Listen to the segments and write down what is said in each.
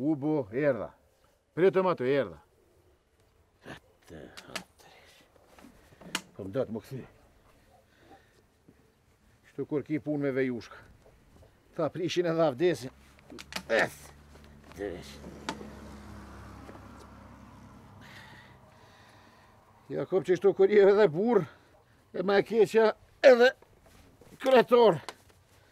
Ubo, erdha. Pritëm ata, erdha. Atë, atërish. Po më datë më këthi. Shtu kur ki pun me vejusha. Ta prishin edhe avdesin. Eth, atërish. Ja ku pe, qështu kur je edhe burrë. E ma e keqja edhe kryetar.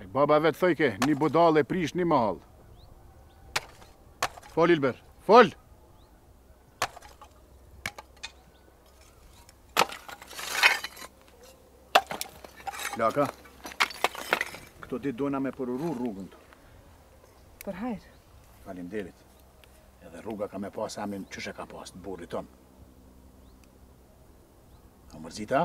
Ai baba vetë thojke, ni budallë e prish ni mahallë. Fol, Ylber, fol! Flaka, këto ditë dojna me përuru rrugën të. Për hajr. Faleminderit. Edhe rruga ka me pas emnin qysh e ka pas burri jot. A mërzita?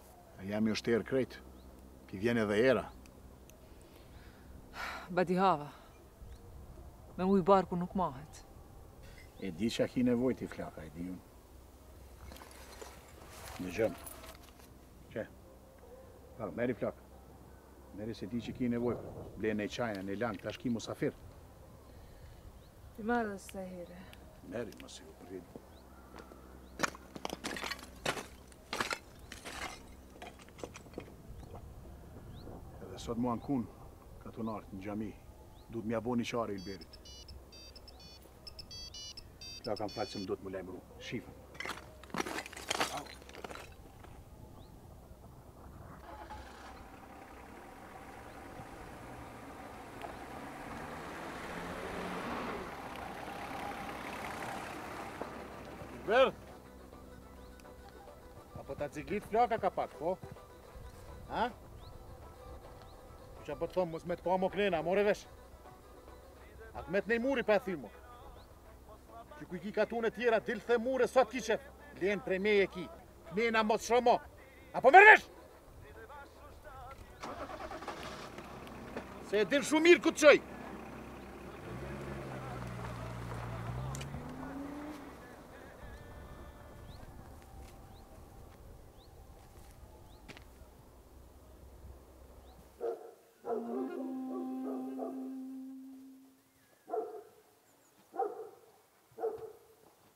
Jam u shterrë krejt, t'i vjen edhe era. Badihava, me ujë barku nuk mahet. E di që ki nevojë ti Flaka, e di unë. Në gjëmë. Qe, pare, merri Flaka. Merri se di që ki nevojë, blej naj çaj, naj lang, tash ki musafirë. T'i marr edhe kësaj here. Merri, mos u përgjegj. Edhe sot m'u ankun, katun, nalt në xhami, duhet me ia bo ni çare Ylberit. Këta kam fal se më duhet m'u lajmëru shefit. Ver! A po ta ciglit Flaka ka pak, po? Ha? Çka po të thom, mos me të pa më Krena, more vesh. A me të nxe, muri po t'thom. Që kuj ki ka tune tjera, dil the mure, sa t'ki qejf. Leje prej meje ki. Krena mos sheh mo. A po merr vesh! Se e di shumë mirë këtë qëj.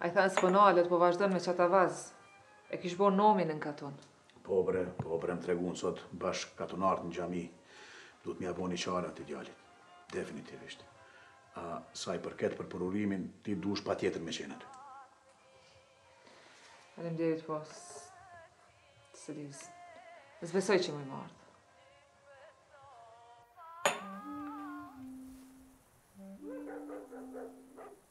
Ai tha s'po nalet po vazhdon me qat avaz e kish bo nomin n'katun. Po bre, po bre më treguan sot bashkëkatunart në xhami duhet mja bo një çare atij djalit. Definitivisht. A sa i përket për përurimin ti duhesh patjetër me qenë aty. Faleminderit po s'e di. S'besoj që m'i marrë.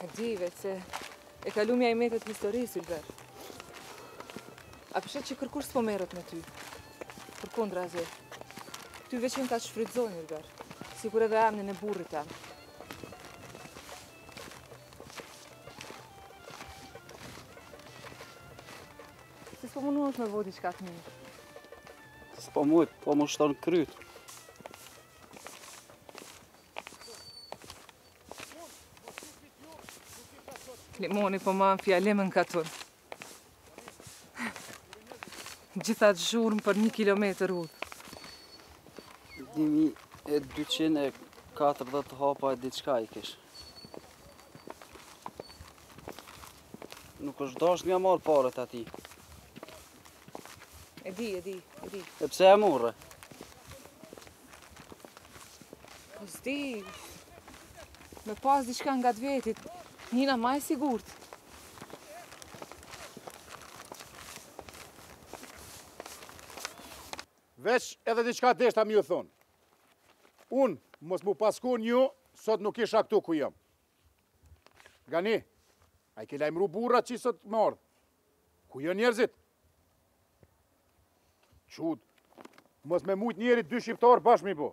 E di vetë se e ka lumja i met n'histori, Silver. A p'e sheh që kërkush s'po merret me ty? Përkundrazi. Ty veç nga shfrytëzojnë, Silver. Sikur edhe amnin e burrit amë. Se s'po mundohesh me vodi që ka të një. S'po mujtë, po më shtinë n'kryt. Limoni po ma fjalim në katun. Gjithë atë zhurmë për një kilometër udhë. 2240 hapa e diçka i kish. Nuk u dasht mja marë paret atij. E di, e di, e di. E pse e more? Po s'di, me pas diçka nga të vetit, nina ma e sigurt. Veç edhe diçka deshta mi ju thanë. Unë, mos mu pas kon ju, sot nuk isha këtu ku jam. Gani, a i ke lajmru burrat që sot me ardhë? Ku jon njerëzit? Çud. Mos me mujt njeri dy shqiptarë bashkë mi bo.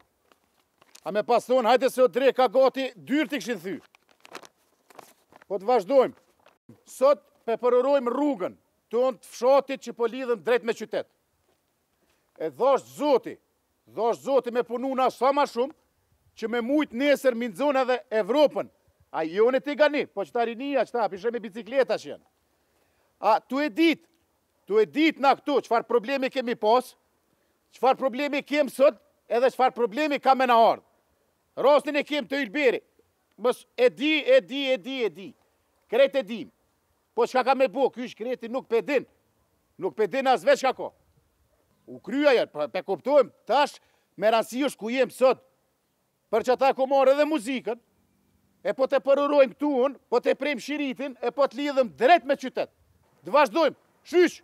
E me pas thonë, hajde se o dreka gati, dyrt i kishin thy. Po të vazhdojmë. Sot p'e përurojmë rrugën tonë të fshatit që po lidhem drejt me qytet. E dhashtë zoti, dhashtë zoti me punu, na sa ma shumë, që me mujtë nesër m'i nxon edhe Evropën. A jo, ti gani, po qeta rinia, qeta pisha me bicikleta që janë. A tu e ditë, tu e ditë na këtu, çfarë problemi kemi pasë, çfarë problemi kem sot, edhe çfarë problemi ka me na ardhë. Rastin e kem te Ylberi, mos e di, e di, e di, e di, krejt e dimë. Po çka ka me bo, ky shkreti nuk p'e din. Nuk p'e din as vetë çka ka. U kry ajo, po p'e kuptojmë, tash me randësi është ku jemë sot. Për qata e kom marrë edhe muzikën, e po të përurojmë këtu, po të prejmë shiritin, e po të lidhem drejt me qytet. Të vazhdojmë, shyqyr!